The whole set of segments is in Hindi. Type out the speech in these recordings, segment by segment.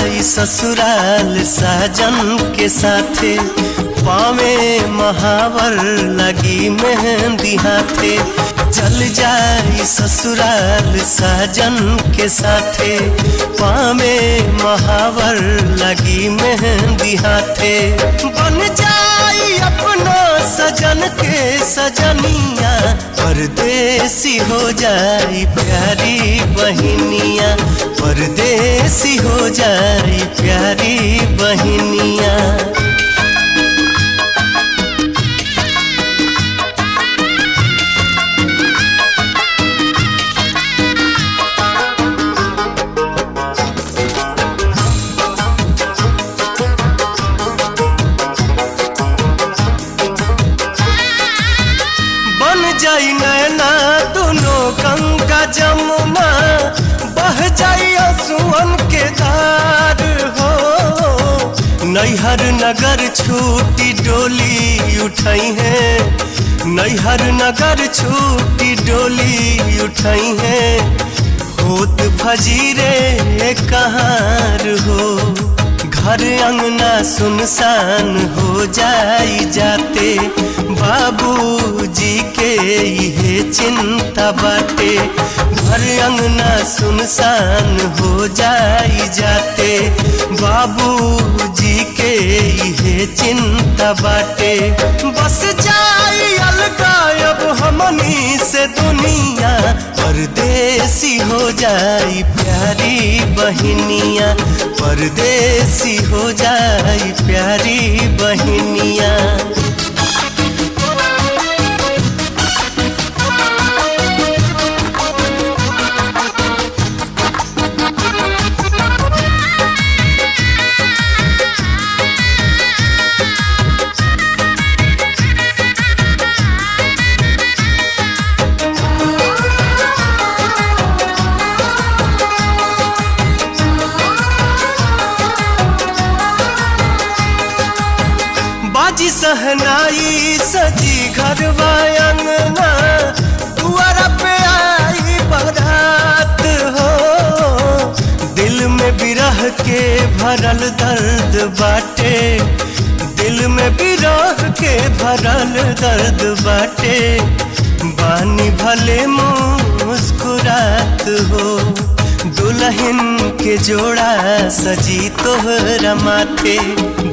ससुराल साजन के साथे, पावे महावर लगी मेहंदी हाथे। चल जाई ससुराल साजन के साथे, पावे महावर लगी मेहंदी हाथे। बन जाई अपना सजन के सजनिया, परदेसी हो जाई प्यारी बहनिया। परदेसी हो जाए प्यारी बहनिया। नैहर नगर छूटी डोली उठाई है। नैहर नगर छूटी डोली उठाई है। होत फजीरे कहार हो। घर अंगना सुनसान हो जाई जाते। बाबू जी के ये चिंता बाटे। अंगना सुनसान हो जाई जाते। बाबूजी के ये चिंता बाटे। बस जाई अलगा, अब हमनी से दुनिया। परदेसी हो जाई प्यारी बहनिया। परदेसी हो जाई प्यारी बहनिया। बाजी सहनाई सजी घर अंगना दुआरा पे आई बरात हो। दिल में बिरह के भरल दर्द बाटे। दिल में बिरह के भरल दर्द बाटे। बानी भले मुस्कुरात दुल्हन के जोड़ा सजी तोहरा माथे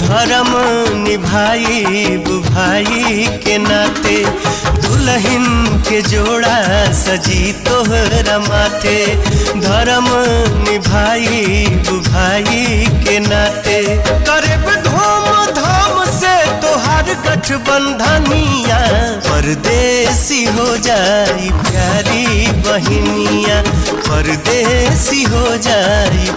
धर्म निभाई भाई के नाते। दुल्हन के जोड़ा सजी तोहरा माथे धर्म निभाई तोहार बंधनिया परदेसी हो जाई प्यारी बहनिया परदेसी हो जाई